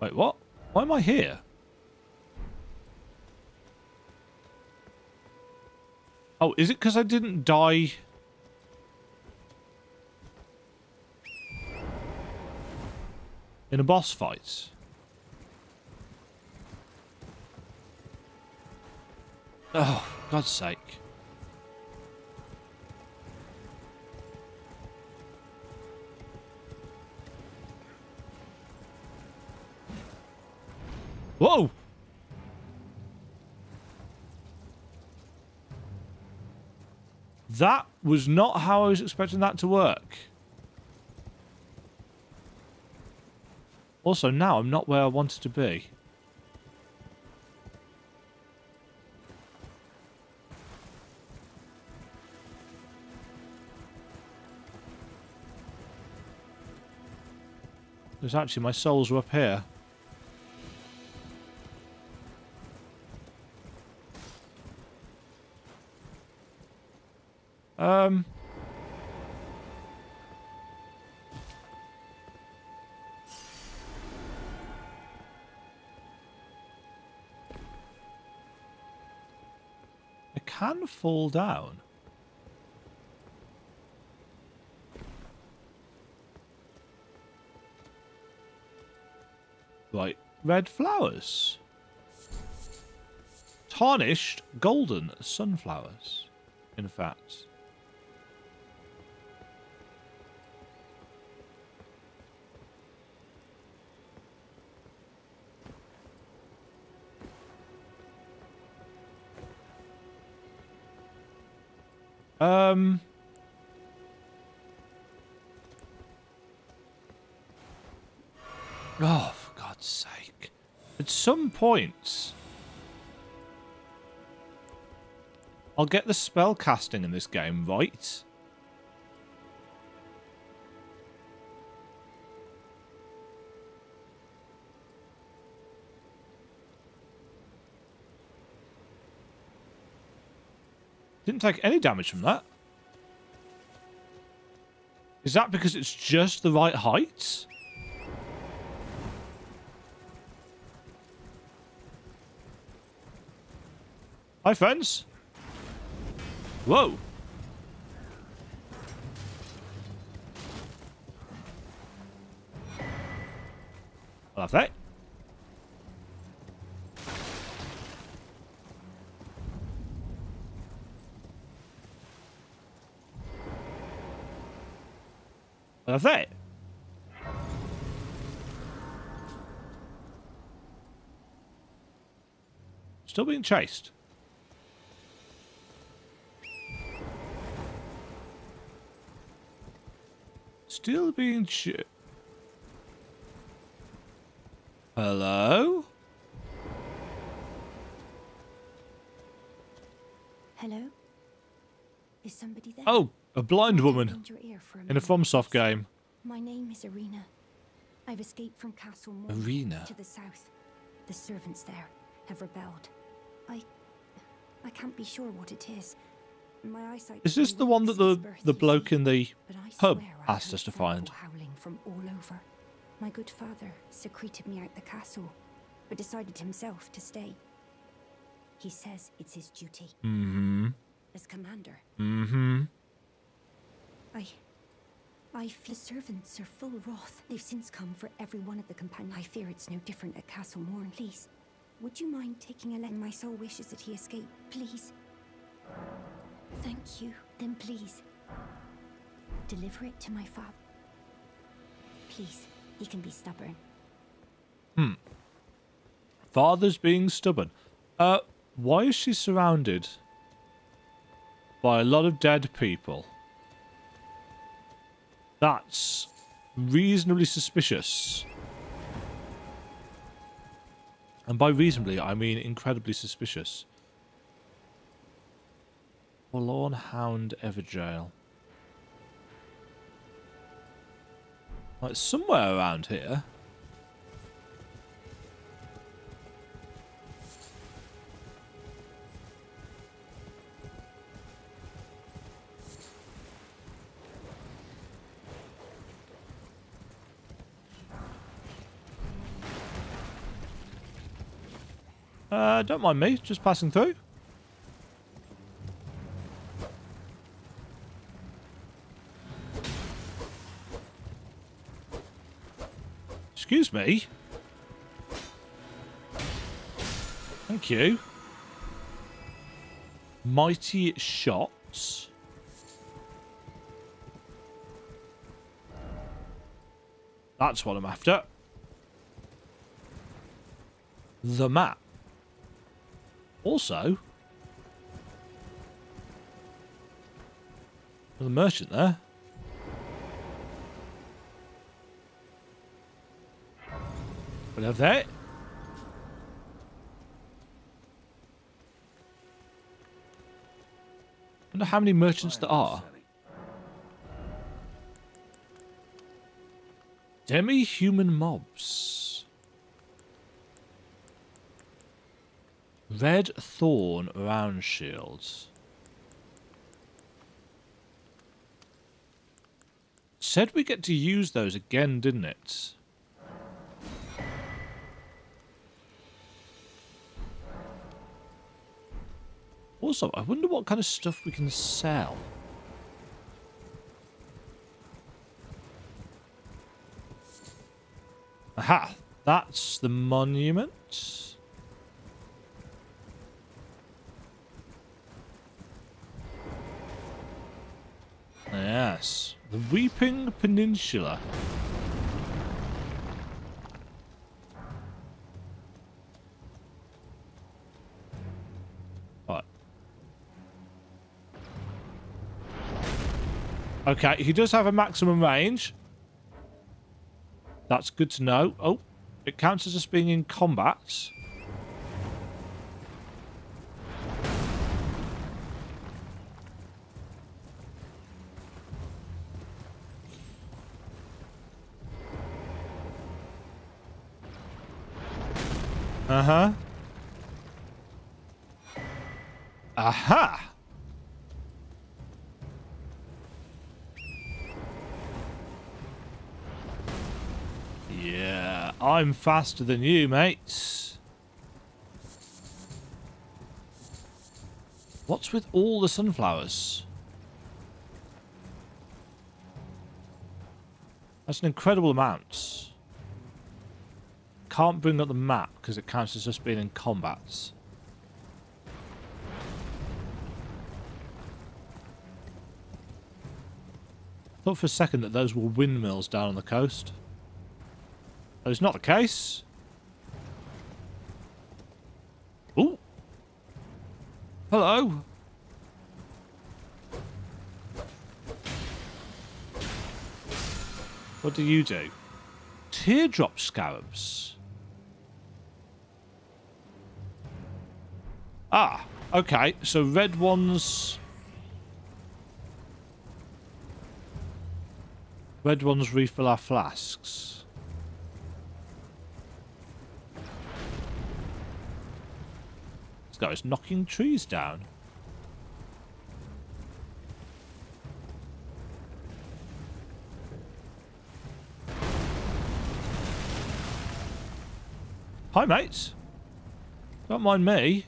Wait, what? Why am I here? Oh, is it because I didn't die? In a boss fight? Oh, God's sake. Whoa! That was not how I was expecting that to work. Also, now I'm not where I wanted to be. There's actually my souls were up here. Um. I can fall down. Right, red flowers. Tarnished golden sunflowers, in fact. Um. Oh, for God's sake. At some points... I'll get the spell casting in this game right. Didn't take any damage from that. Is that because it's just the right height? Hi, friends. Whoa. I'll have that. I'll have that. Still being chased. Still being ch- Hello? Hello? Is somebody there? Oh, a blind woman Lend your ear in a moment, FromSoft game. My name is Irina. I've escaped from Castle Morne Irina? to the south. The servants there have rebelled. I I can't be sure what it is. My eyesight Is this the one that the the bloke in the pub asked us to find? howling from all over. My good father secreted me out the castle, but decided himself to stay. He says it's his duty Mm-hmm. as commander. Mm-hmm. I. I fear servants are full wrath. They've since come for every one of the companions. I fear it's no different at Castle Morne. Please, would you mind taking a letter? My soul wishes that he escape. Please. Thank you. Then please, deliver it to my father. Please, he can be stubborn. Hmm. Father's being stubborn. Uh, why is she surrounded by a lot of dead people? That's reasonably suspicious. And by reasonably, I mean incredibly suspicious. Forlorn Hound Evergaol. Like somewhere around here. Uh, don't mind me, just passing through. Excuse me. Thank you. Mighty shots. That's what I'm after. The map. Also, the merchant there. We'll have that. wonder how many merchants there are. Demi-human mobs. Red thorn round shields. Said we get to use those again, didn't it? Also, I wonder what kind of stuff we can sell. Aha! That's the monument. Yes. The Weeping Peninsula. What? Okay, he does have a maximum range. That's good to know. Oh, it counts as us being in combat. Uh-huh. Aha! Yeah, I'm faster than you, mate. What's with all the sunflowers? That's an incredible amount. Can't bring up the map because it counts as just being in combat. Thought for a second that those were windmills down on the coast. That is not the case. Ooh. Hello. What do you do? Teardrop scarabs. Ah, okay. So red ones... Red ones refill our flasks. This guy's knocking trees down. Hi, mates. Don't mind me.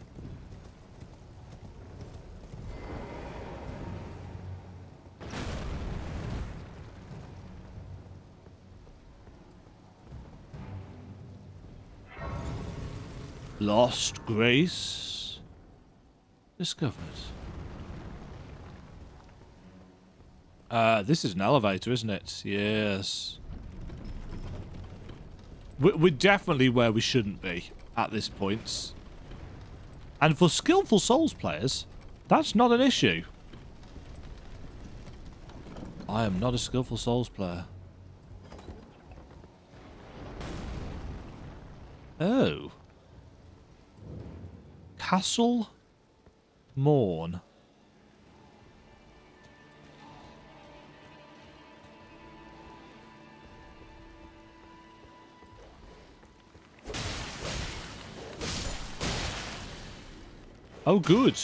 Lost Grace discovered. Uh, this is an elevator, isn't it? Yes. We're definitely where we shouldn't be at this point. And for skillful Souls players, that's not an issue. I am not a skillful Souls player. Oh. Castle Morne. Oh, good.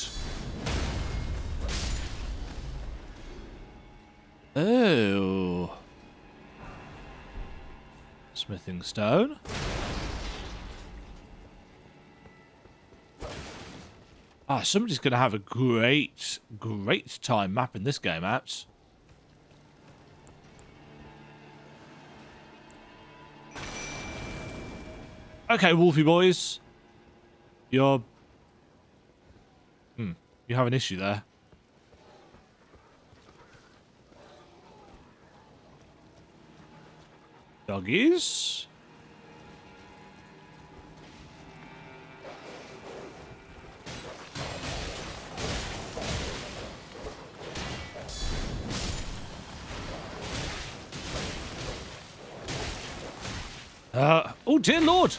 Oh. Smithing stone. Ah, somebody's going to have a great, great time mapping this game out. Okay, Wolfie boys. You're... Hmm. You have an issue there. Doggies. Uh, oh dear lord!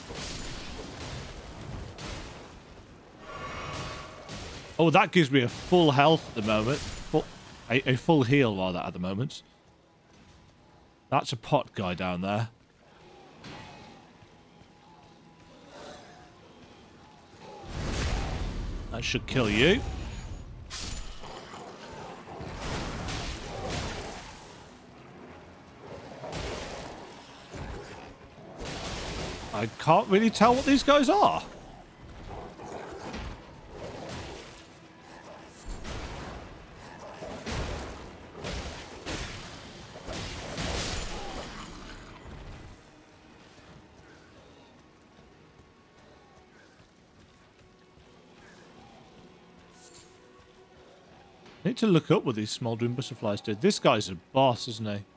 Oh, that gives me a full health at the moment. Full, a, a full heal, rather, at the moment. That's a pot guy down there. That should kill you. I can't really tell what these guys are. Need to look up what these smoldering butterflies did. This guy's a boss, isn't he?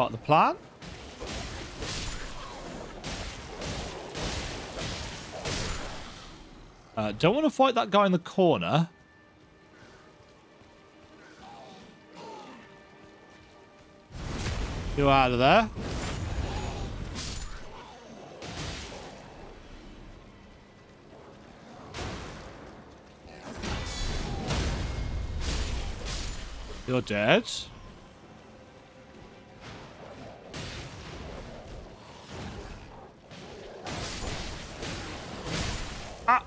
Part of the plan. Uh, don't want to fight that guy in the corner. You out of there. You're dead.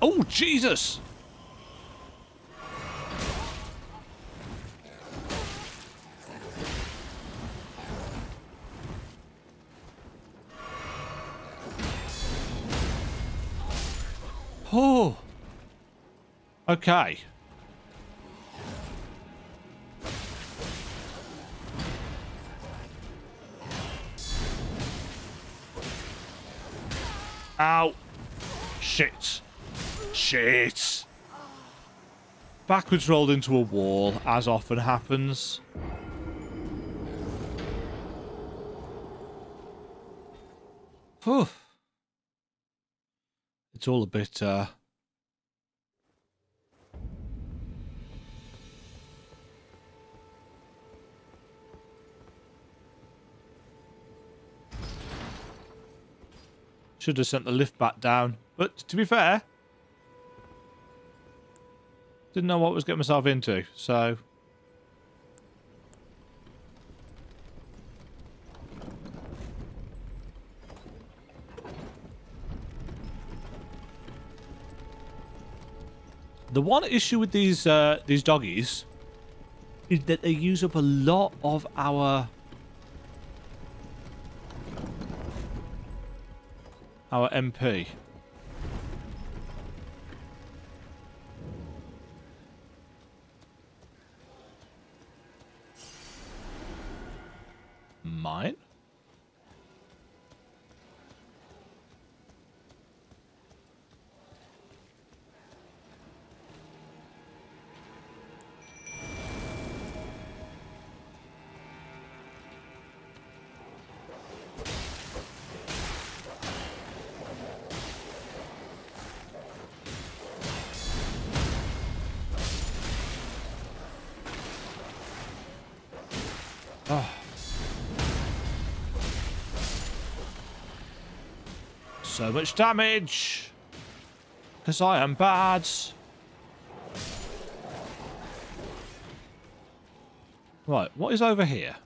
Oh, Jesus! Oh. Okay. Ow. Shit. Shit. Backwards rolled into a wall, as often happens. Whew. It's all a bit, uh... Should have sent the lift back down. But to be fair, didn't know what I was getting myself into, so... The one issue with these uh, these doggies is that they use up a lot of our our MP. So much damage. Because I am bad. Right, what is over here?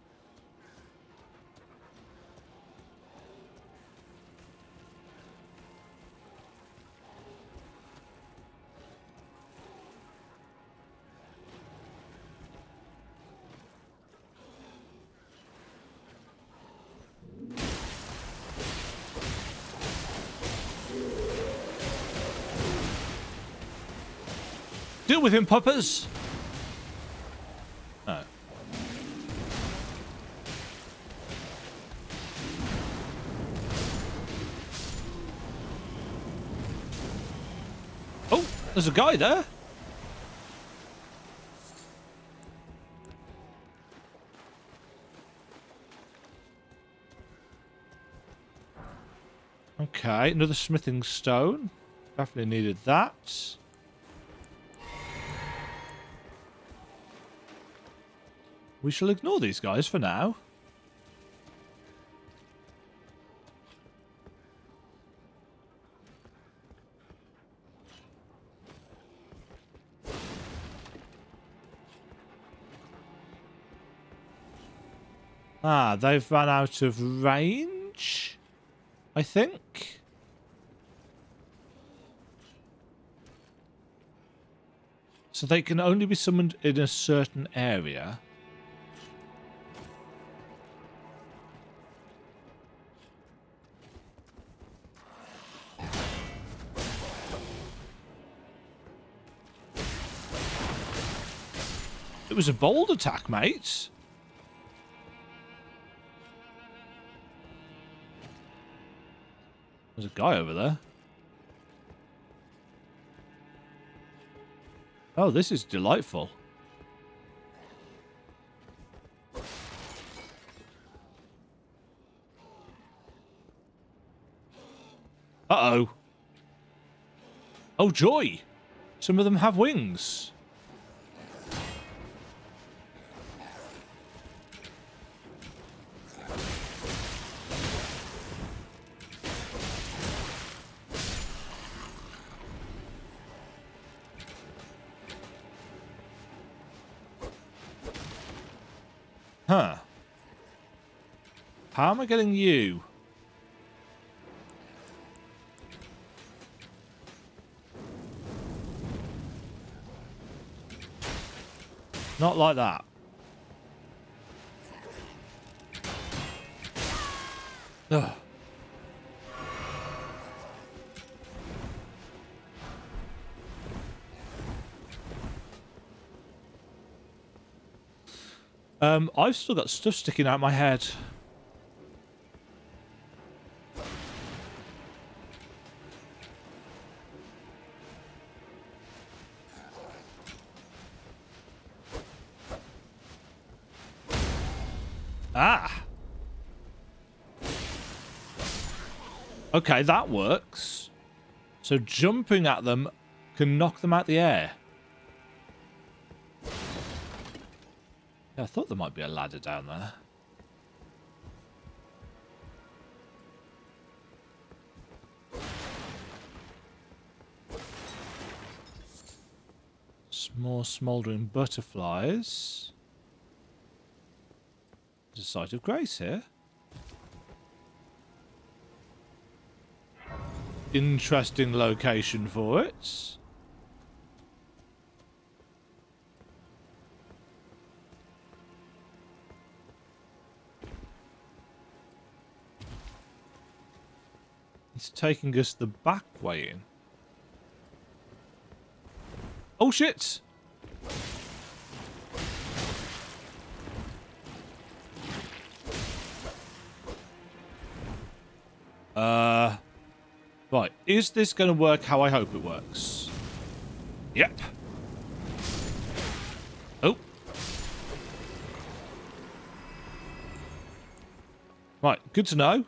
Deal with him, puppers! Oh. Oh, there's a guy there. Okay, another smithing stone. Definitely needed that. We shall ignore these guys for now. Ah, they've run out of range, I think. So they can only be summoned in a certain area. Was a bold attack, mate. There's a guy over there. Oh, this is delightful. Uh-oh. Oh, joy! Some of them have wings. Am I getting you? Not like that. Ugh. Um, I've still got stuff sticking out my head. Okay, that works. So jumping at them can knock them out the air. I thought there might be a ladder down there. More smouldering butterflies. There's a sight of grace here. Interesting location for it. It's taking us the back way in. Oh shit! Uh, right, is this going to work how I hope it works? Yep. Oh. Right, good to know.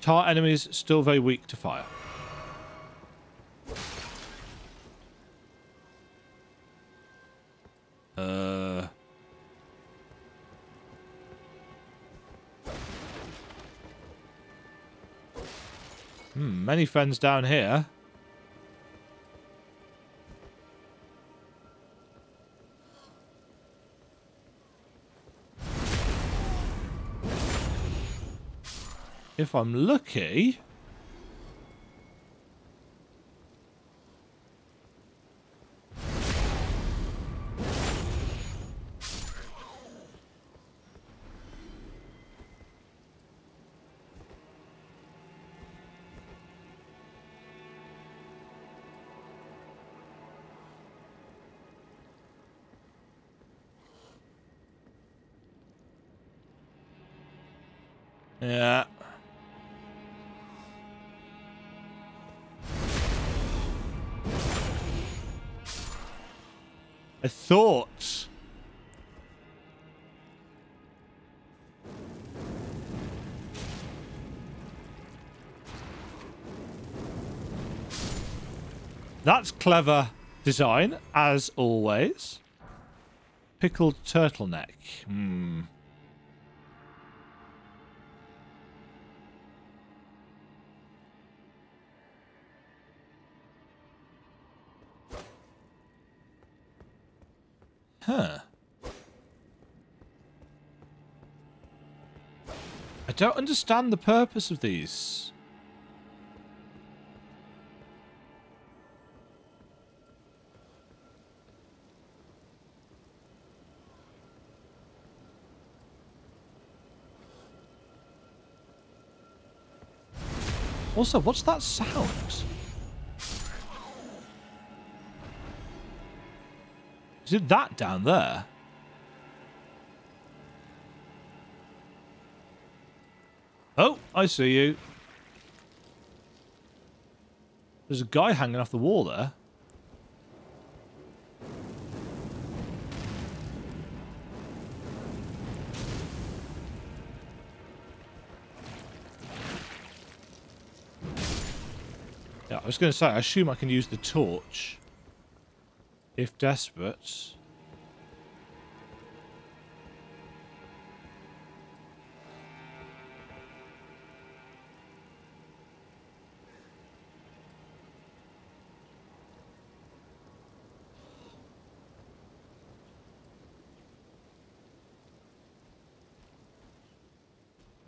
Tar enemies still very weak to fire. Hmm, many friends down here. If I'm lucky... Yeah. I thought. That's clever design, as always. Pickled turtleneck. Hmm. Huh. I don't understand the purpose of these. Also, what's that sound? It that down there? Oh, I see you. There's a guy hanging off the wall there. Yeah, I was going to say, I assume I can use the torch. If desperate.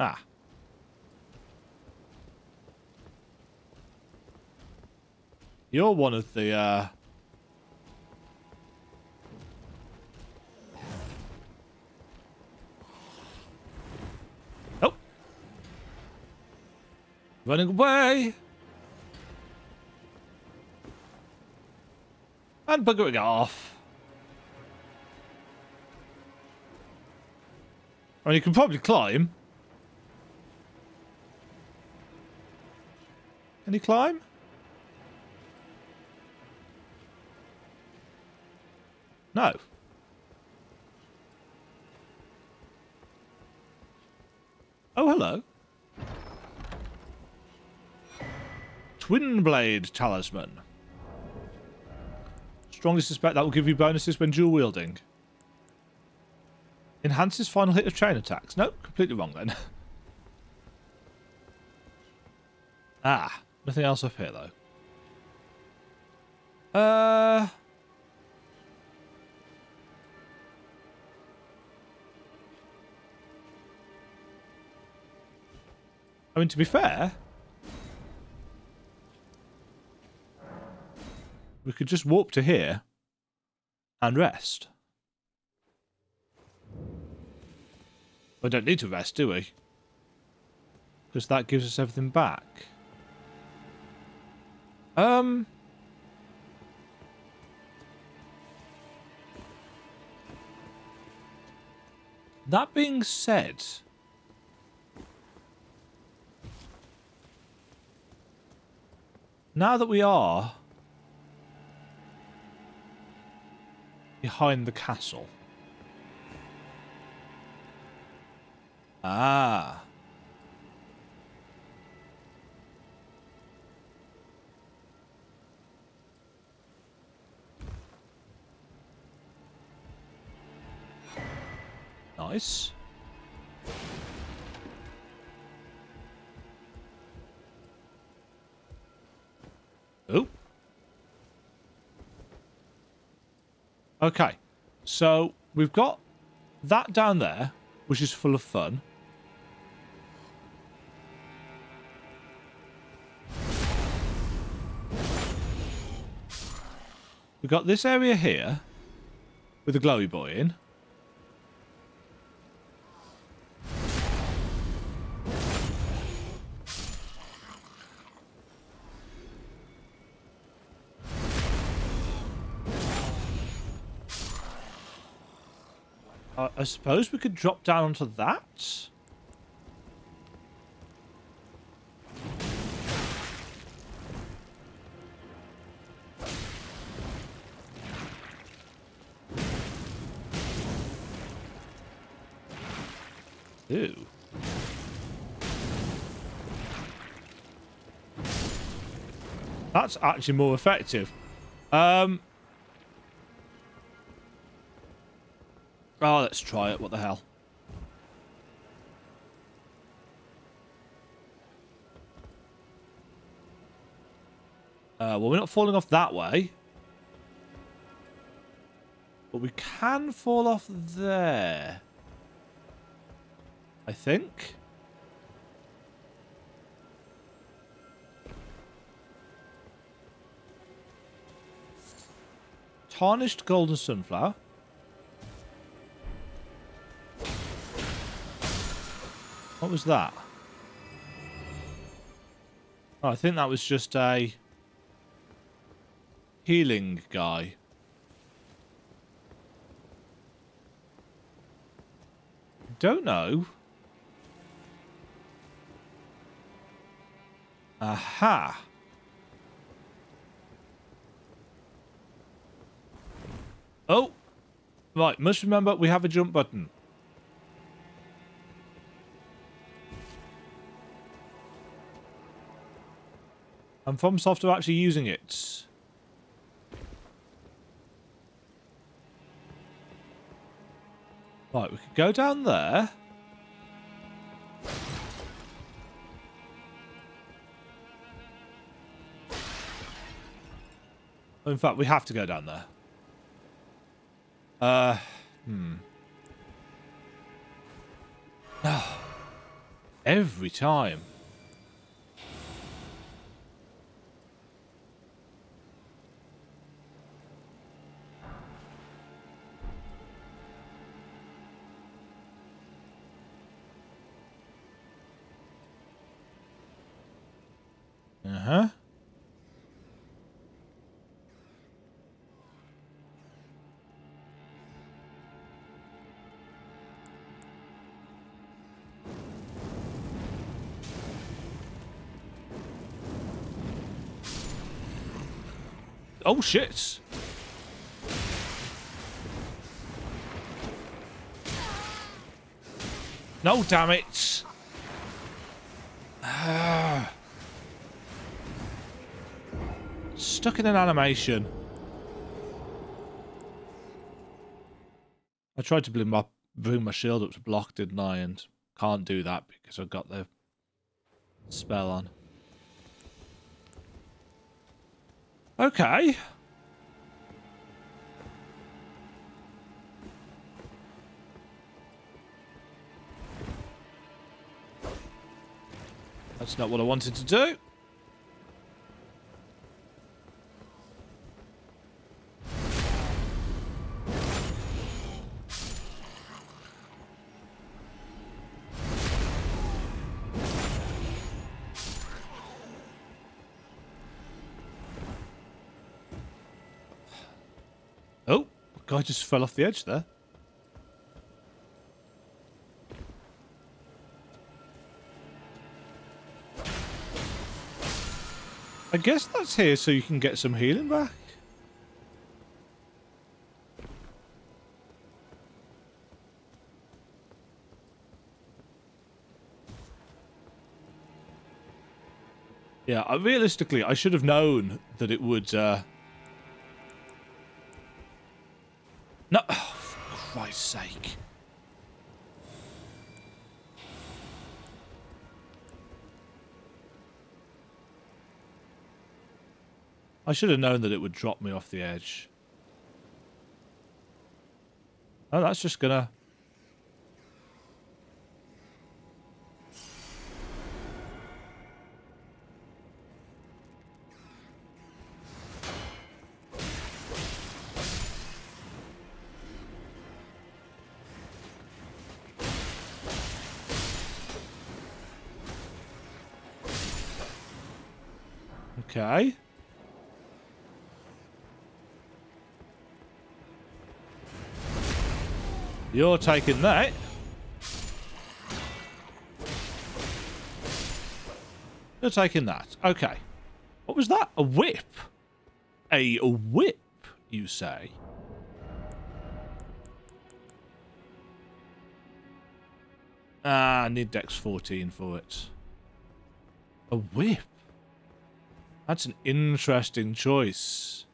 Ah. You're one of the, uh... Running away! And buggering off. I mean, you can probably climb. Can he climb? No. Twin Blade Talisman. Strongly suspect that will give you bonuses when dual wielding. Enhances final hit of chain attacks. Nope, completely wrong then. ah, nothing else up here though. Uh... I mean, to be fair, we could just warp to here and rest. We don't need to rest, do we? Because that gives us everything back. Um... That being said... Now that we are behind the castle. Ah. Nice. Oh. Okay. So we've got that down there, which is full of fun. We've got this area here with the glowy boy in. I suppose we could drop down onto that. Ooh, That's actually more effective. Um, Oh, let's try it. What the hell? Uh, well, we're not falling off that way. But we can fall off there. I think. Tarnished golden sunflower. What was that? Oh, I think that was just a healing guy. Don't know. Aha. Oh. Right, must remember we have a jump button. And FromSoft are actually using it. Right, we could go down there. In fact, we have to go down there. Uh, hmm. Every time. Uh-huh. Oh shit! No, damn it! In an animation. I tried to bring my, bring my shield up to block, didn't I? And can't do that because I've got the spell on. Okay. That's not what I wanted to do. Just fell off the edge there. I guess that's here so you can get some healing back. Yeah, uh, realistically, I should have known that it would... Uh... sake. I should have known that it would drop me off the edge. Oh, that's just gonna... Okay. You're taking that. You're taking that. Okay. What was that? A whip? A whip, you say? Ah, I need Dex 14 for it. A whip? That's an interesting choice.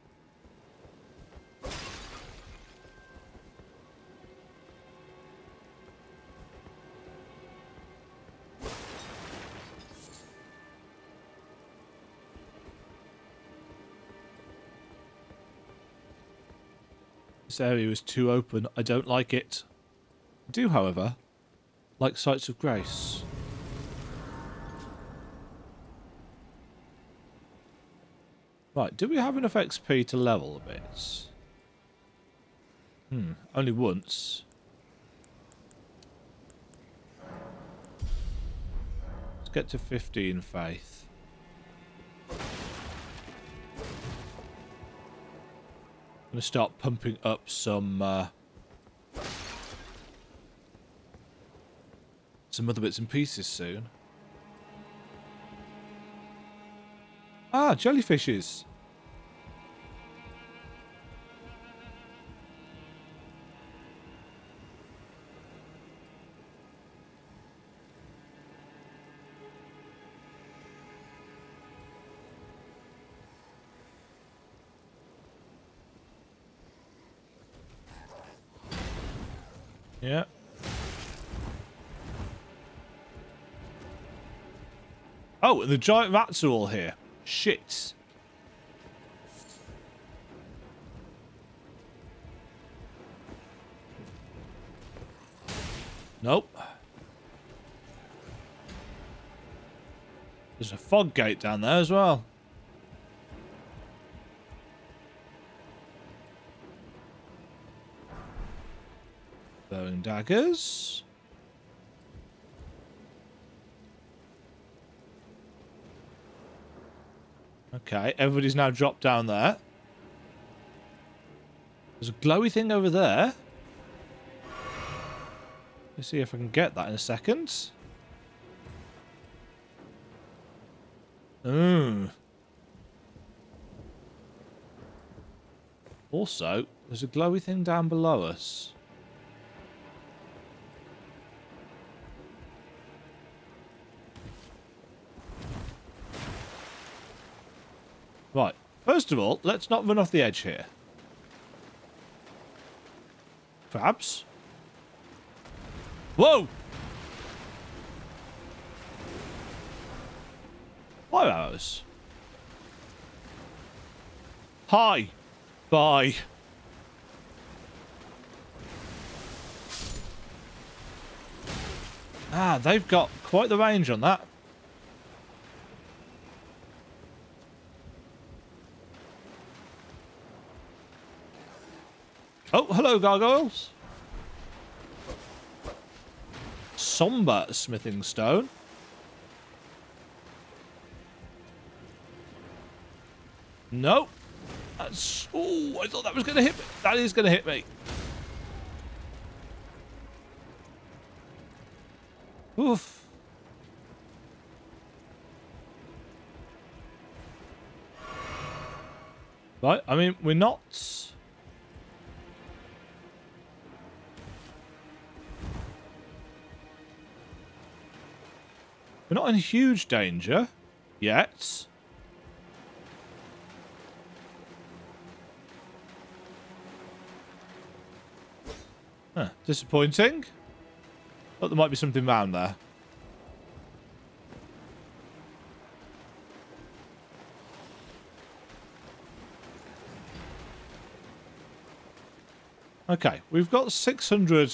This area is too open. I don't like it. I do, however, like sites of grace. Right, do we have enough XP to level a bit? Hmm, only once. Let's get to 15 faith. I'm going to start pumping up some uh, some other bits and pieces soon. Ah, jellyfishes. Yeah. Oh, the giant rats are all here. Shit. Nope. There's a fog gate down there as well. Throwing daggers. Okay, everybody's now dropped down there. There's a glowy thing over there. Let's see if I can get that in a second. Hmm. Also, there's a glowy thing down below us. Right. First of all, let's not run off the edge here. Perhaps. Whoa! Fire arrows. Hi. Bye. Ah, they've got quite the range on that. Oh, hello, gargoyles. Somber smithing stone. No. That's... Oh, I thought that was going to hit me. That is going to hit me. Oof. Right, I mean, we're not... We're not in huge danger yet. Huh, disappointing. Thought there might be something round there. Okay, we've got 600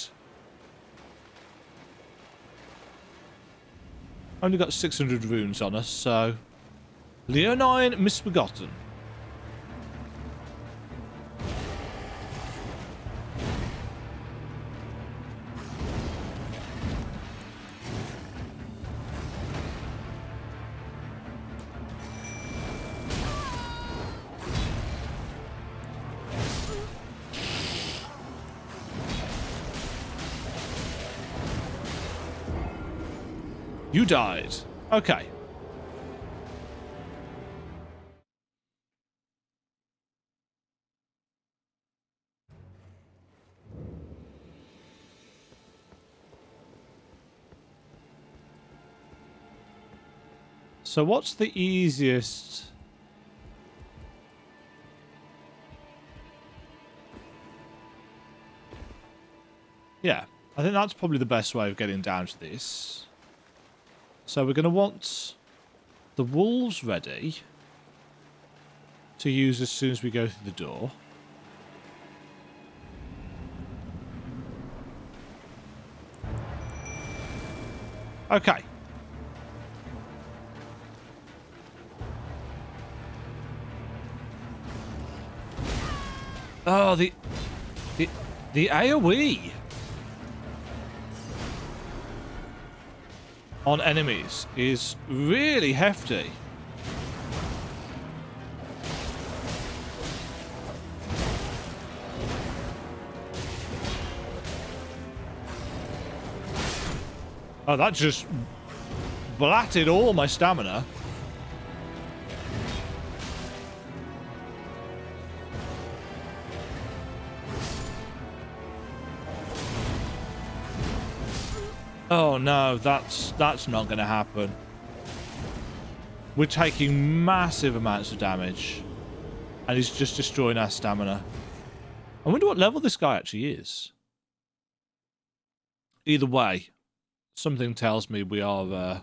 Only got 600 runes on us, so... Leonine Misbegotten. You died. Okay. So what's the easiest... Yeah, I think that's probably the best way of getting down to this. So we're going to want the wolves ready to use as soon as we go through the door. Okay. Oh, the the the AoE on enemies is really hefty. Oh, that just blatted all my stamina. Oh no, that's that's not going to happen. We're taking massive amounts of damage. And he's just destroying our stamina. I wonder what level this guy actually is. Either way, something tells me we are uh,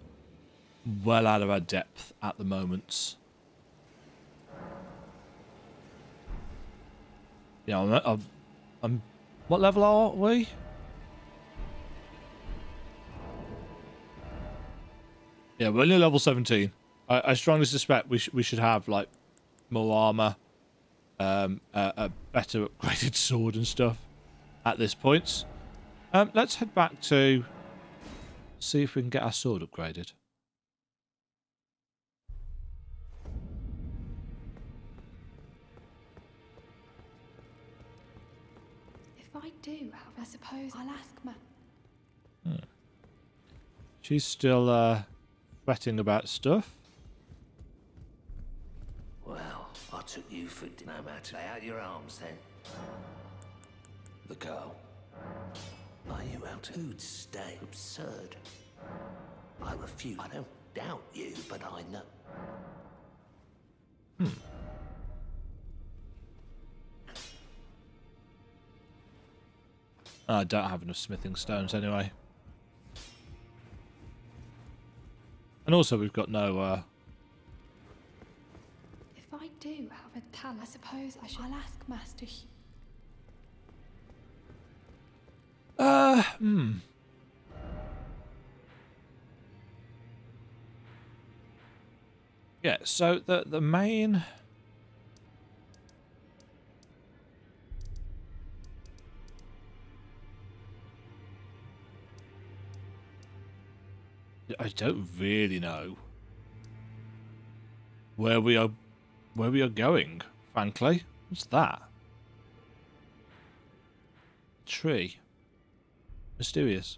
well out of our depth at the moment. Yeah, I'm, I'm, I'm, what level are we? Yeah, we're only level 17. I, I strongly suspect we, sh we should have, like, more armor, um, a, a better upgraded sword and stuff at this point. Um, let's head back to see if we can get our sword upgraded. If I do, I suppose I'll ask my. Hmm. She's still uh, fretting about stuff. Well, I took you for no matter. Lay out your arms then. The girl. Are you out Who'd stay absurd? I refuse. I don't doubt you, but I know. Hmm. I don't have enough smithing stones anyway. And also we've got no uh, If I do have a talent, I suppose I shall ask Master Hewg. Uh, hmm. Yeah, so the the main I don't really know where we are where we are going, frankly. What's that? Tree. Mysterious.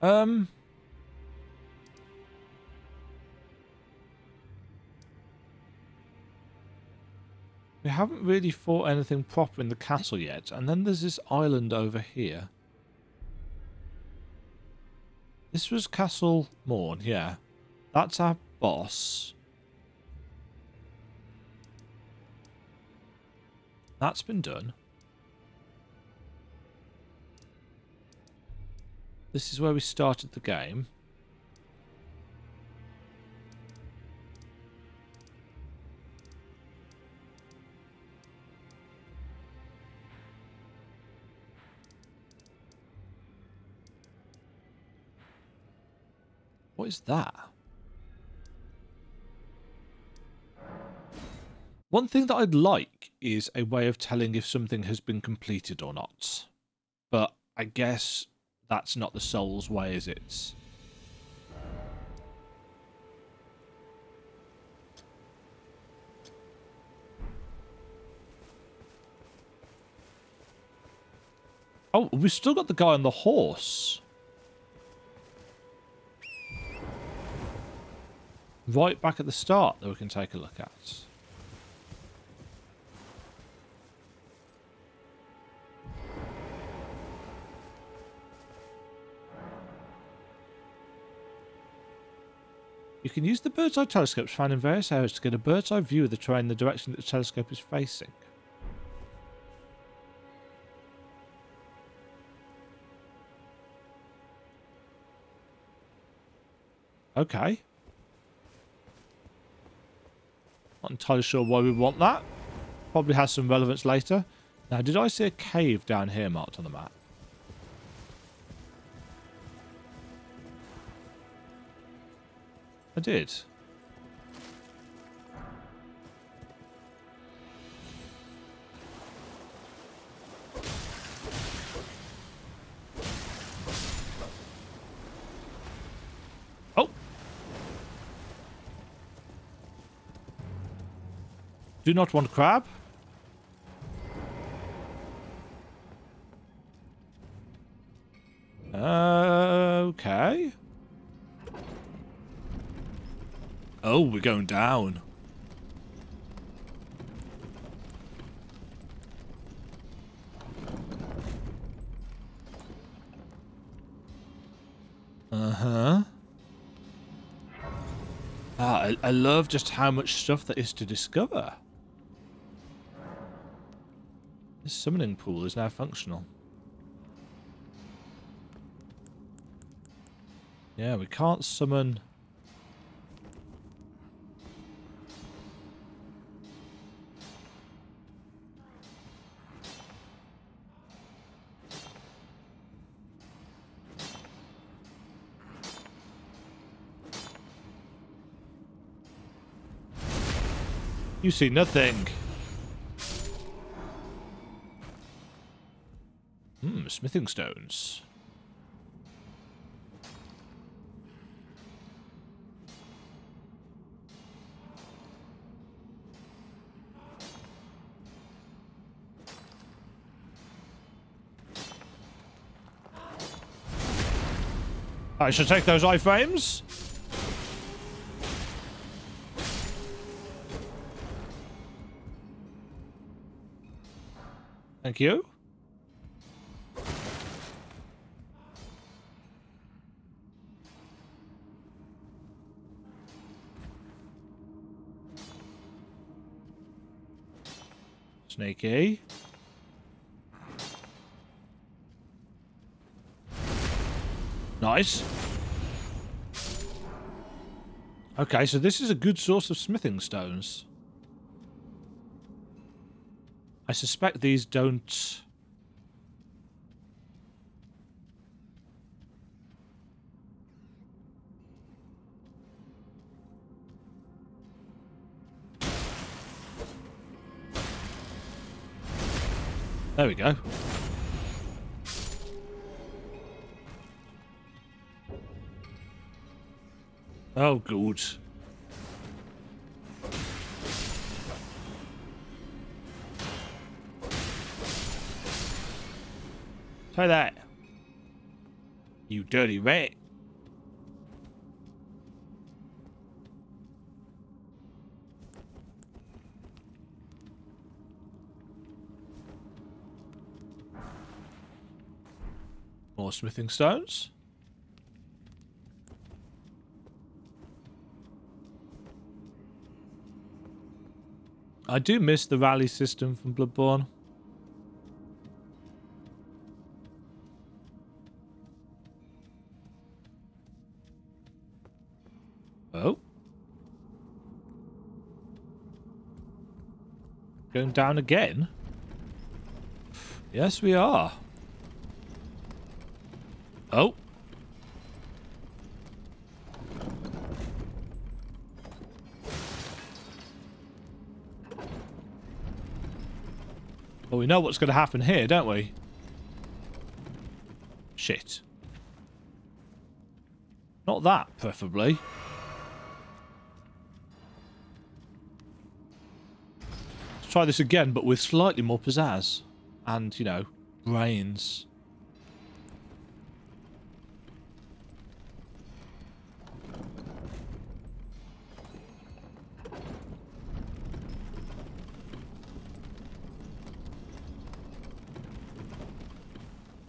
Um. We haven't really fought anything proper in the castle yet, and then there's this island over here. This was Castle Morne, yeah. That's our boss. That's been done. This is where we started the game. What is that? One thing that I'd like is a way of telling if something has been completed or not. But I guess that's not the soul's way, is it? Oh, we've still got the guy on the horse. Right back at the start that we can take a look at. You can use the bird's eye telescopes found in various areas to get a bird's eye view of the terrain in the direction that the telescope is facing. Okay. Not entirely sure why we want that. Probably has some relevance later. Now, did I see a cave down here marked on the map? I did. Do not want crab. Okay. Oh, we're going down. Uh-huh. Ah, I, I love just how much stuff there is to discover. Summoning pool is now functional. Yeah, we can't summon... You see nothing. Smithing stones. I should take those iframes. Thank you. Snaky. Nice. Okay, so this is a good source of smithing stones. I suspect these don't... There we go. Oh, good. Try that. You dirty rat. More smithing stones. I do miss the rally system from Bloodborne. Oh. Going down again? Yes, we are. Oh. Well, we know what's going to happen here, don't we? Shit. Not that, preferably. Let's try this again, but with slightly more pizzazz. And, you know, brains.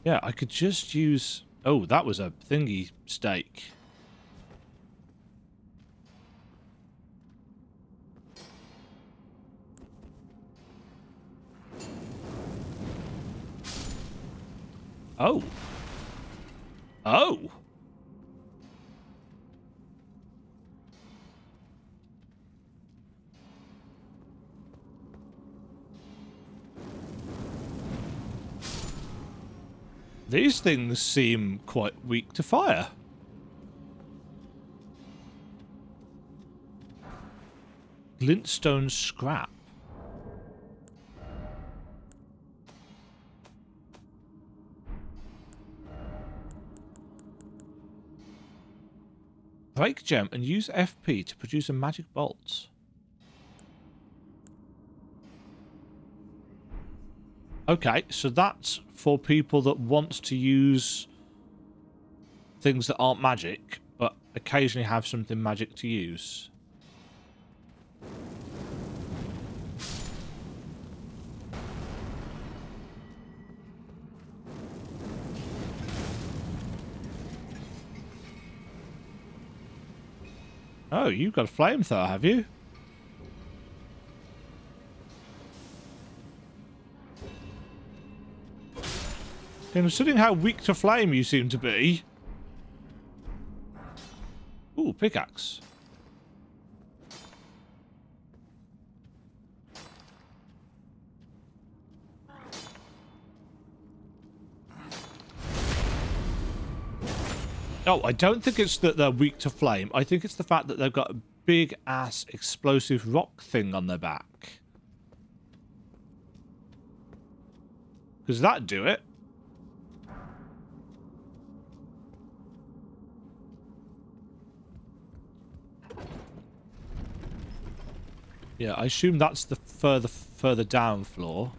Yeah, I could just use... Oh, that was a thingy stake. Oh. Oh. These things seem quite weak to fire. Glintstone scrap. Break gem and use FP to produce a magic bolt. Okay, so that's for people that want to use things that aren't magic, but occasionally have something magic to use. Oh, you've got a flamethrower, have you? Considering how weak to flame you seem to be. Ooh, pickaxe. Oh, I don't think it's that they're weak to flame. I think it's the fact that they've got a big ass explosive rock thing on their back. Because that'd do it. Yeah, I assume that's the further further down floor.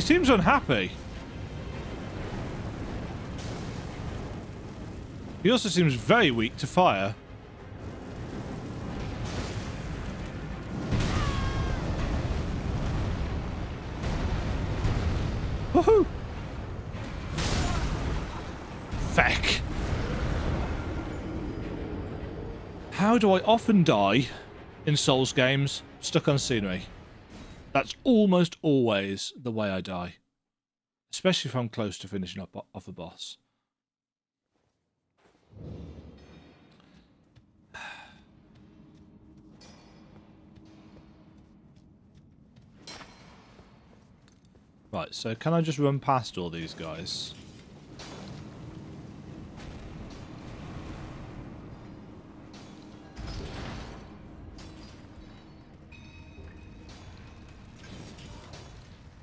He seems unhappy. He also seems very weak to fire. Woohoo! Feck. How do I often die in Souls games stuck on scenery? That's almost always the way I die. Especially if I'm close to finishing up off a boss. Right, so can I just run past all these guys?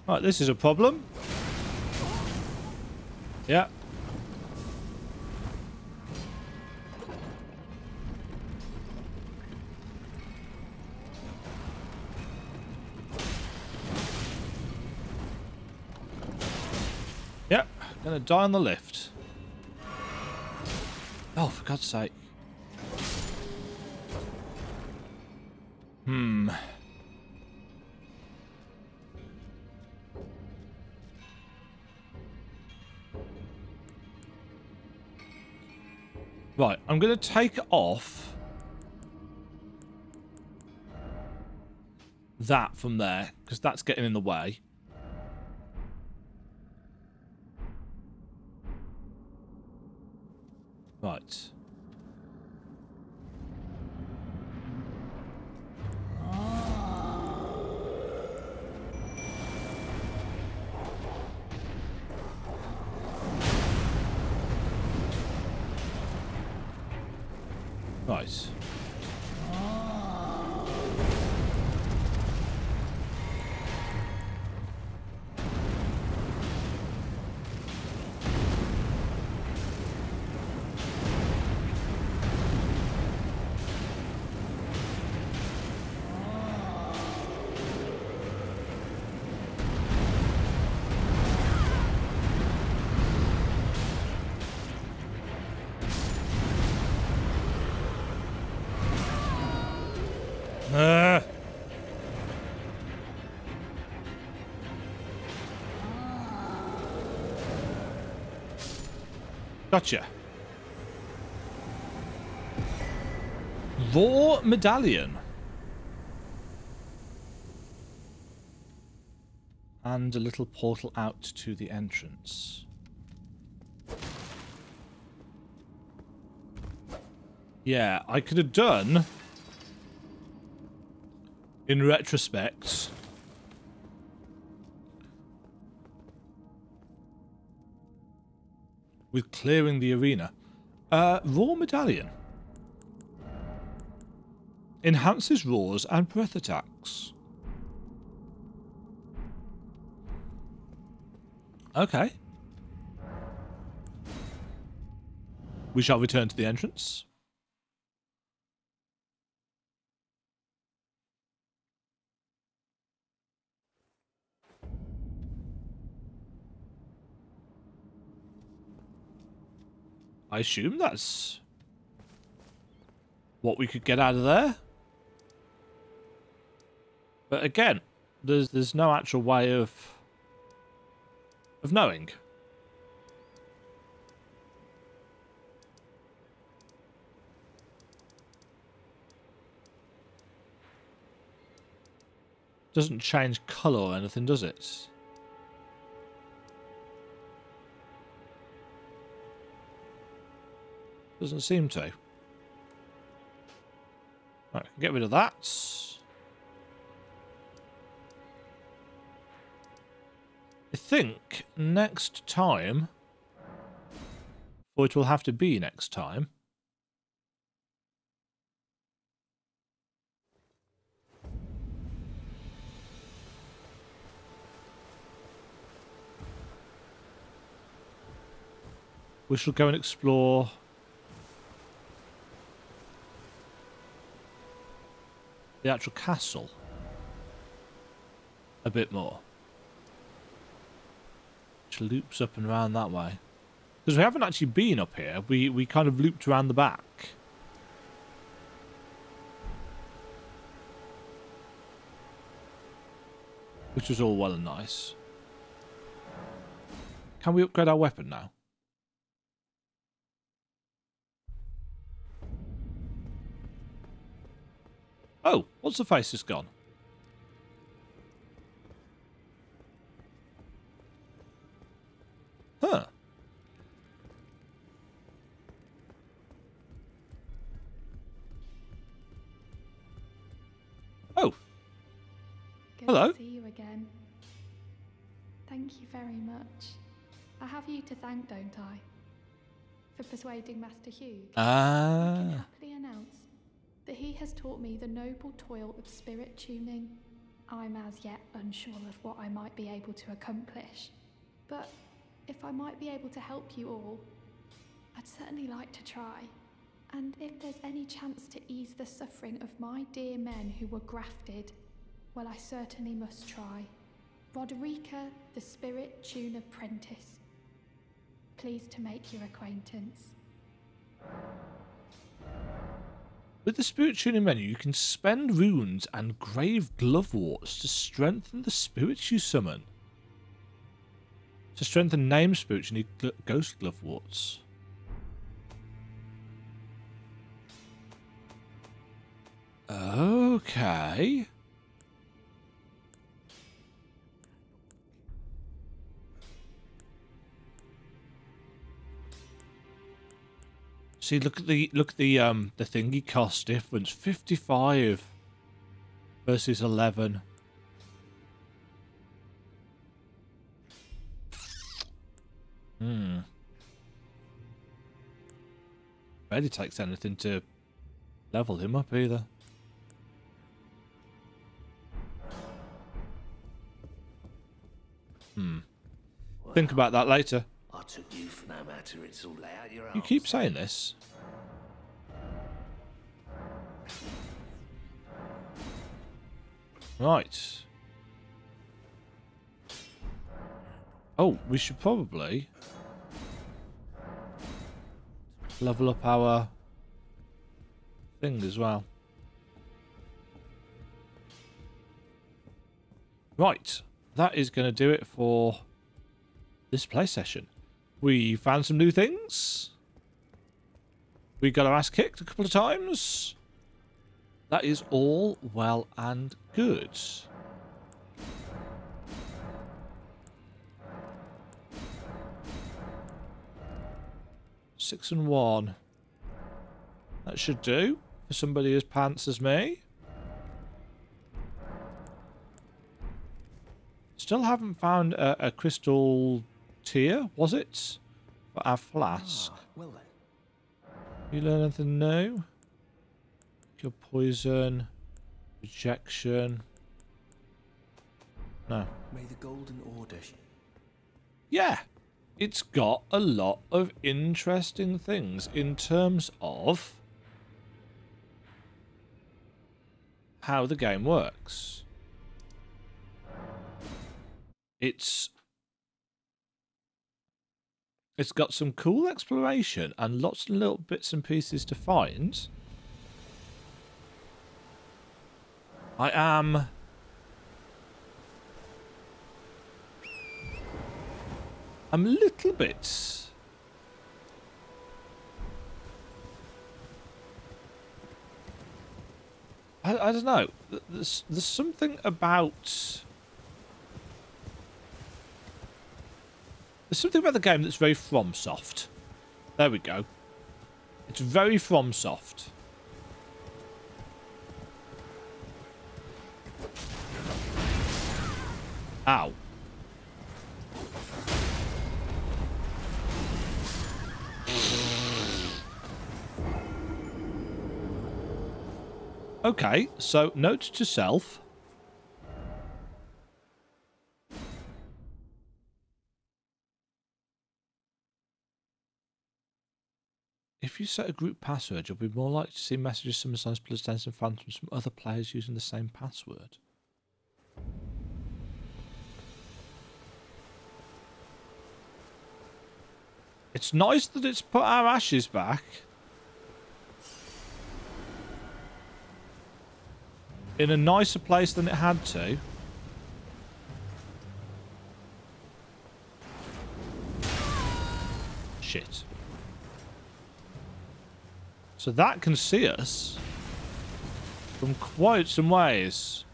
Right, this is a problem. Yeah. Yep, gonna die on the lift. Oh, for God's sake. Hmm. Right, I'm going to take off that from there, because that's getting in the way. Uh. Gotcha. Roar medallion. And a little portal out to the entrance. Yeah, I could have done in retrospect, with clearing the arena. Uh, roar medallion. Enhances roars and breath attacks. Okay. We shall return to the entrance. I assume that's what we could get out of there. But again, there's there's no actual way of of knowing. Doesn't change colour or anything, does it? Doesn't seem to. Right, get rid of that. I think next time, or it will have to be next time, we shall go and explore the actual castle a bit more. Which loops up and around that way. Because we haven't actually been up here. We, we kind of looped around the back. Which was all well and nice. Can we upgrade our weapon now? Oh, what's the face is gone? Huh. Oh. Good Hello. to see you again. Thank you very much. I have you to thank, don't I? For persuading Master Hewg. I can Ah. happily announce that he has taught me the noble toil of spirit tuning. I'm as yet unsure of what I might be able to accomplish, but if I might be able to help you all, I'd certainly like to try. And if there's any chance to ease the suffering of my dear men who were grafted, well, I certainly must try. Roderika, the spirit tune apprentice. Pleased to make your acquaintance. With the spirit tuning menu, you can spend runes and grave gloveworts to strengthen the spirits you summon. To strengthen name spirits, you need gl- ghost gloveworts. Okay. See, look at the look at the um the thingy cost difference. Fifty five versus eleven. Hmm. Barely takes anything to level him up either. Hmm. Think about that later. I took you for no matter. It's all lay out your You keep saying this. Right. Oh, we should probably level up our thing as well. Right. That is going to do it for this play session. We found some new things. We got our ass kicked a couple of times. That is all well and good. Six and one. That should do for somebody as pants as me. Still haven't found a, a crystal tear, was it? For our flask. Ah, well then. You learn anything new? Your poison, rejection. No. May the Golden Order. Yeah, it's got a lot of interesting things in terms of how the game works. It's it's got some cool exploration and lots of little bits and pieces to find. I am I'm a little bit. I, I don't know. There's, there's something about. There's something about the game that's very FromSoft. There we go. It's very FromSoft. Ow. Okay, so note to self. If you set a group password, you'll be more likely to see messages sometimes plus dance and phantoms from other players using the same password. It's nice that it's put our ashes back. in a nicer place than it had to. So that can see us from quite some ways.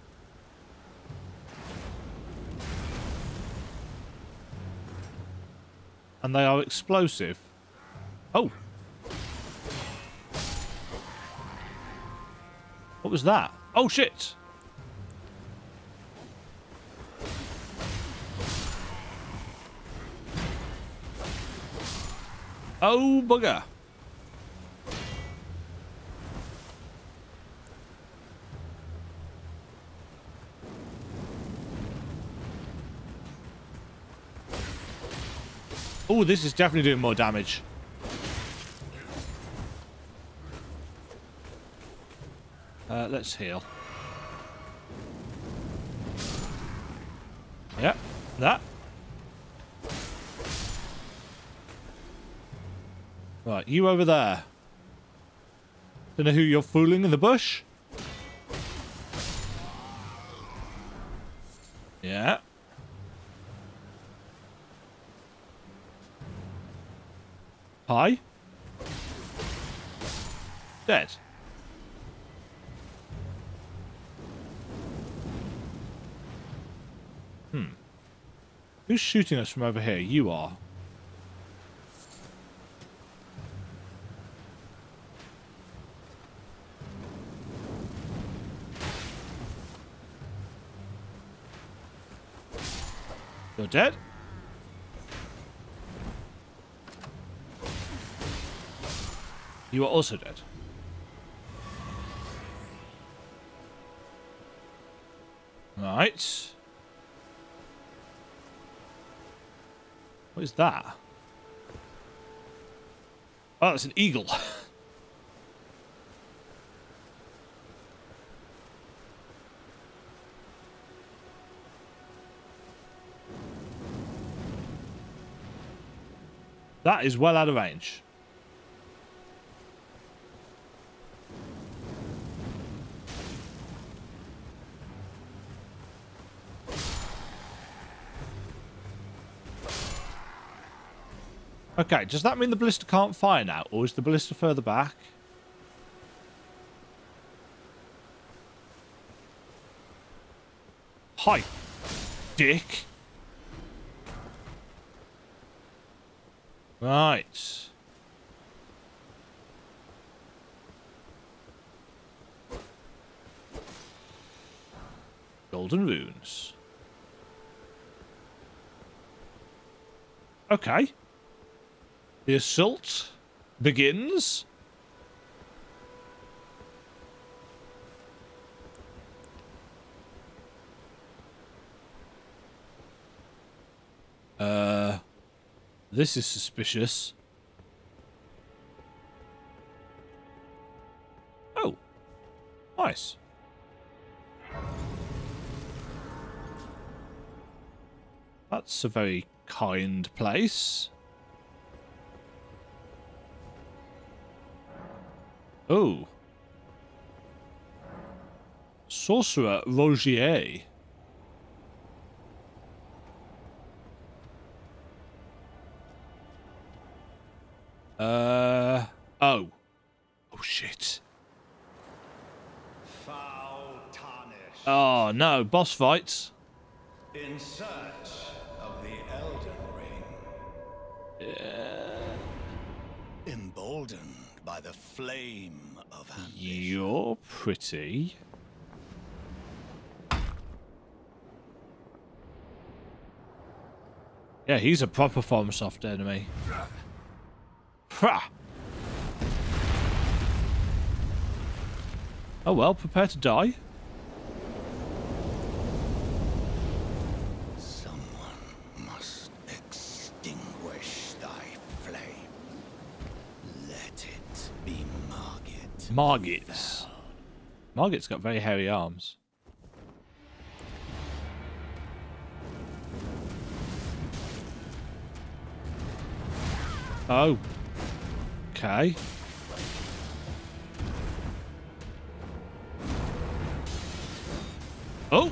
And they are explosive. Oh! What was that? Oh shit! Oh bugger! Oh, this is definitely doing more damage. Uh, let's heal. Yeah, that. Right, you over there. Don't know who you're fooling in the bush. Yeah. Hi. Dead. Hmm. Who's shooting us from over here? You are. You're dead? You are also dead. Right. What is that? Oh, that's an eagle. that is well out of range. Okay, does that mean the ballista can't fire now? Or is the ballista further back? Hi, dick. Right. Golden runes. Okay. The assault begins. Uh, this is suspicious. Oh, nice. That's a very kind place. Oh. Sorcerer Rogier. Uh oh. Oh shit. Oh no, boss fights. In search the flame of ambition. You're pretty. Yeah, he's a proper FromSoft enemy. Ha! Oh well, prepare to die. Someone must extinguish thy flame. Let it be Margit. Margits. Margit's got very hairy arms. Oh. Okay. Oh!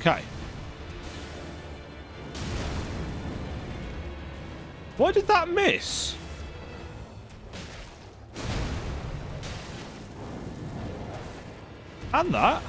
Okay. Why did that miss? And that?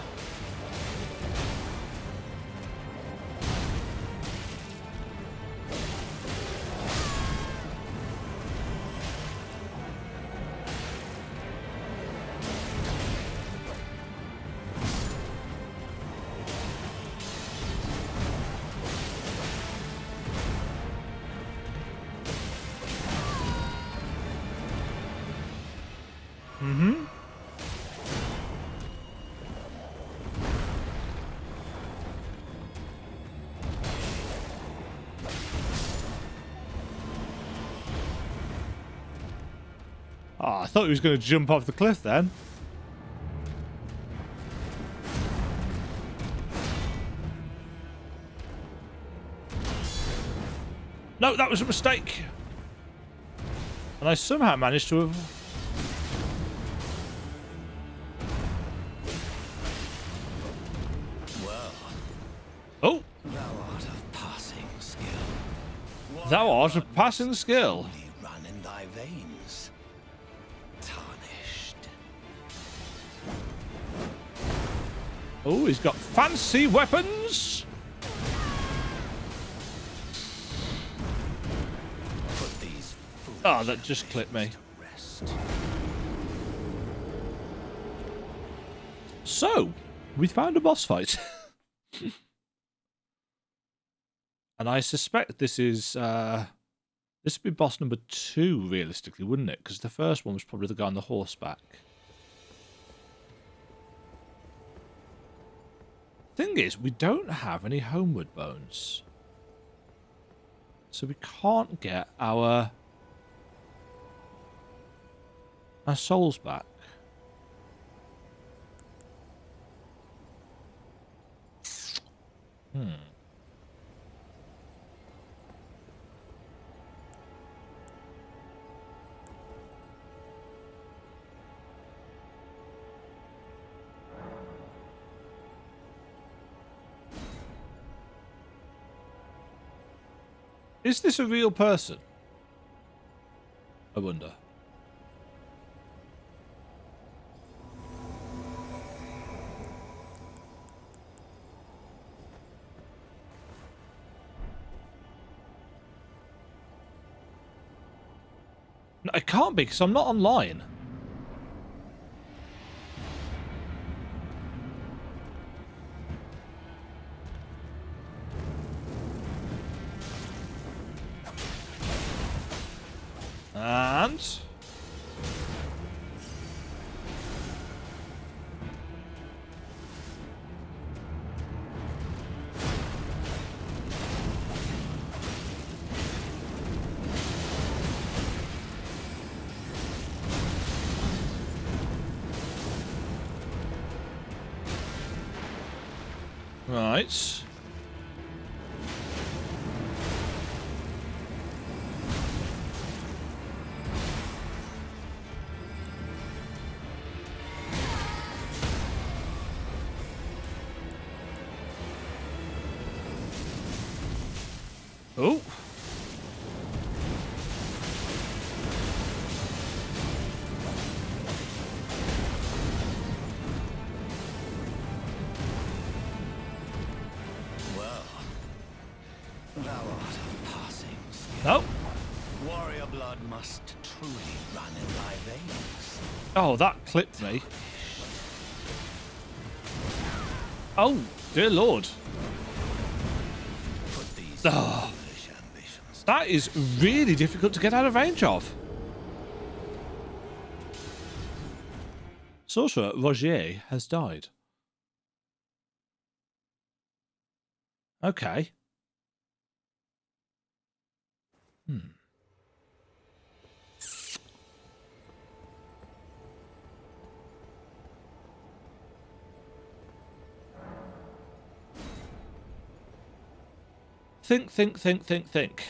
Thought he was going to jump off the cliff then. No, that was a mistake. And I somehow managed to have... Well, Oh, thou art of passing skill. thou art of passing skill. Oh, he's got fancy weapons. Oh, that just clipped me. So, we found a boss fight. and I suspect this is uh this would be boss number two, realistically, wouldn't it? Because the first one was probably the guy on the horseback. Thing is, we don't have any homeward bones. So we can't get our our souls back. Hmm. Is this a real person? I wonder. I can't be because I'm not online. Dear lord. Ambitions That is really difficult to get out of range of. Sorcerer Rogier has died. Okay. Hmm. Think, think, think, think, think.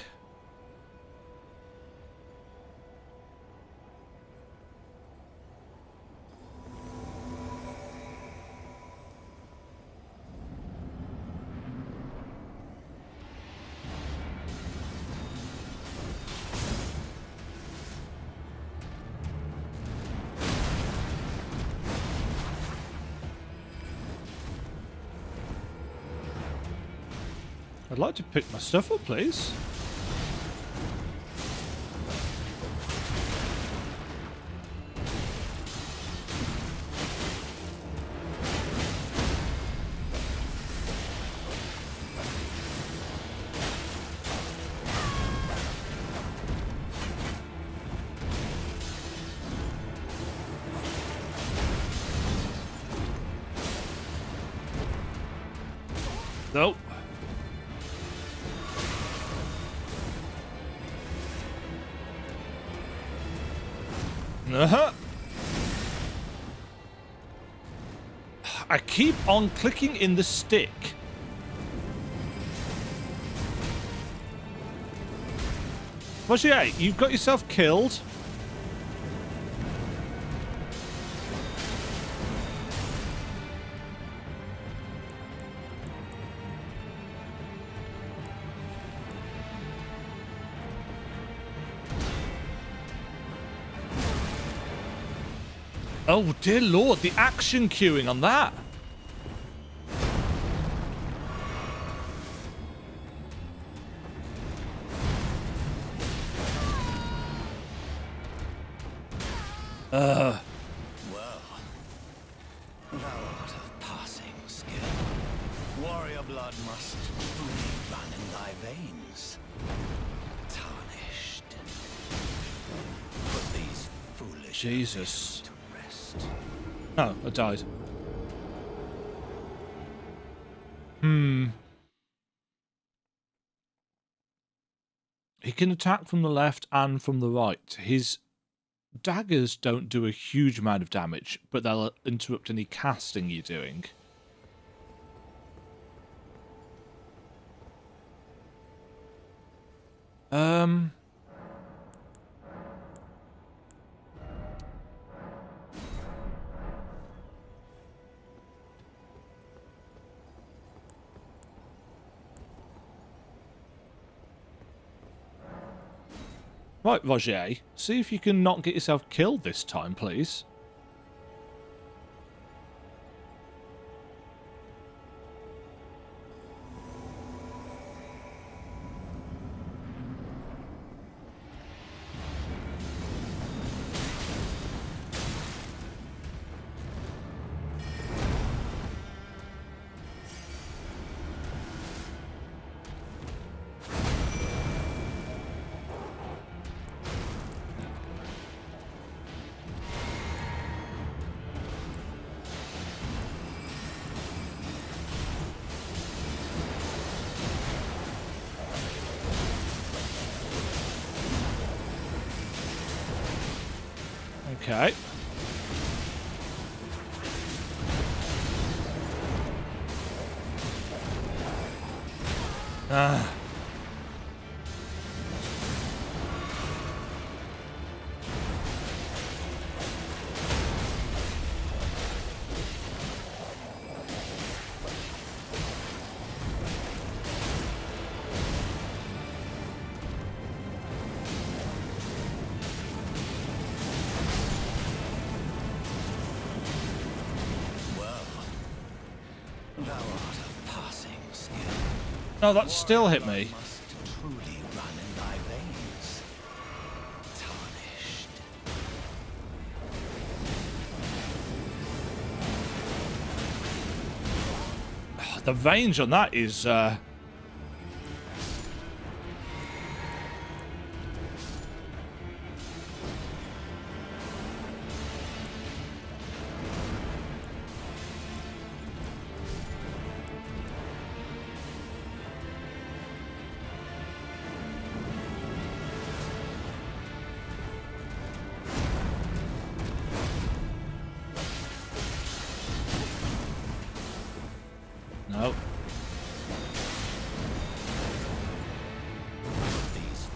To pick my stuff up, please. On clicking in the stick. Roger, you've got yourself killed. Oh, dear lord, the action queuing on that. Jesus. oh, I died. Hmm. He can attack from the left and from the right. His daggers don't do a huge amount of damage, but they'll interrupt any casting you're doing. Um. Right, Roger, see if you can not get yourself killed this time, please. No, that still hit me. Veins. The range on that is uh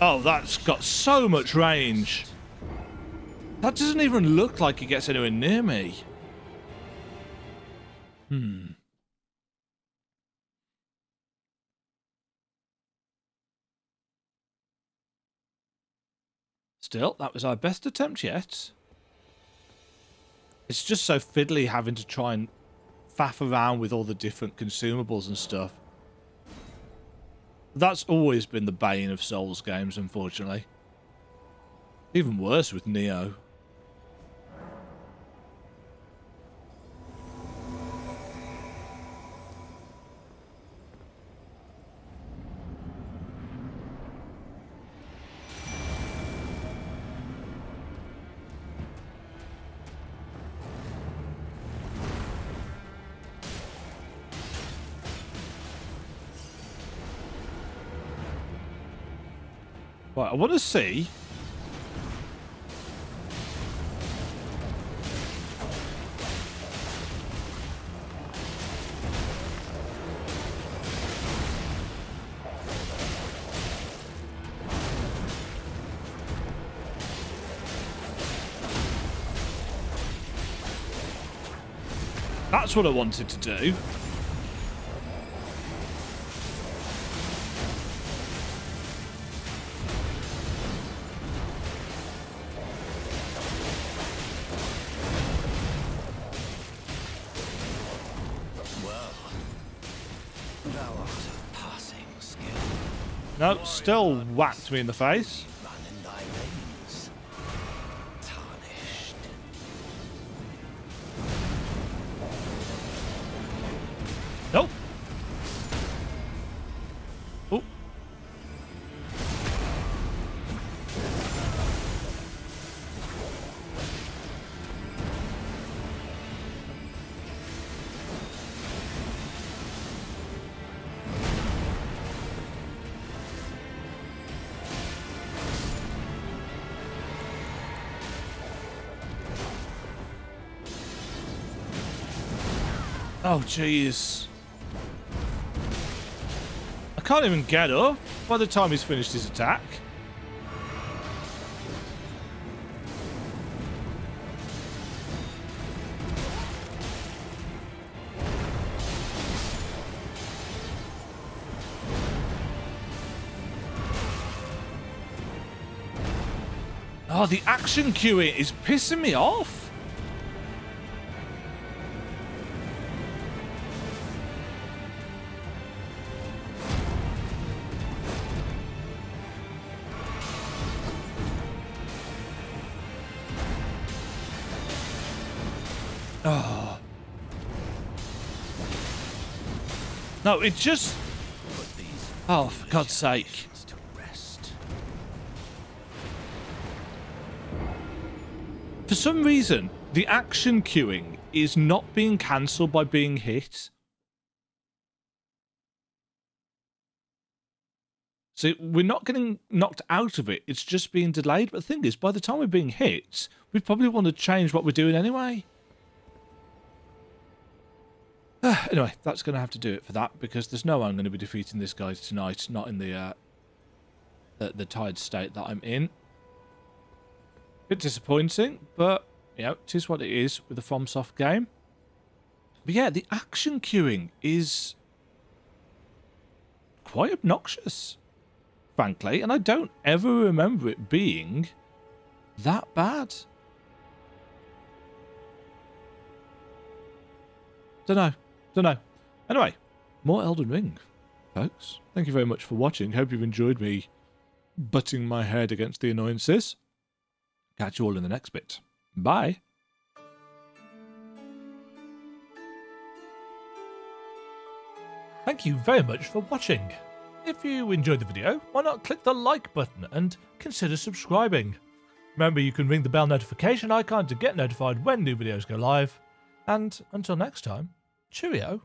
Oh, that's got so much range. That doesn't even look like it gets anywhere near me. Hmm. Still, that was our best attempt yet. It's just so fiddly having to try and faff around with all the different consumables and stuff. That's always been the bane of Souls games, unfortunately. Even worse with Nioh. Want to see. That's what I wanted to do. Still whacked me in the face. Oh, jeez. I can't even get up by the time he's finished his attack. Oh, the action queuing is pissing me off. No, it just. Oh, for God's sake. For some reason, the action queuing is not being cancelled by being hit. So we're not getting knocked out of it, it's just being delayed. But the thing is, by the time we're being hit, we probably want to change what we're doing anyway. anyway, that's going to have to do it for that because there's no way I'm going to be defeating this guy tonight, not in the uh, the, the tired state that I'm in. Bit disappointing, but you know, it is what it is with a FromSoft game. But yeah, the action queuing is quite obnoxious, frankly, and I don't ever remember it being that bad. Don't know. Don't know. Anyway, more Elden Ring, folks. Thank you very much for watching. Hope you've enjoyed me butting my head against the annoyances. Catch you all in the next bit. Bye. Thank you very much for watching. If you enjoyed the video, why not click the like button and consider subscribing. Remember you can ring the bell notification icon to get notified when new videos go live. And until next time, cheerio.